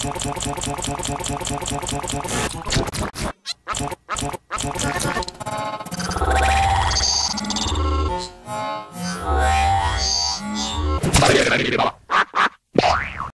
バリアがなければ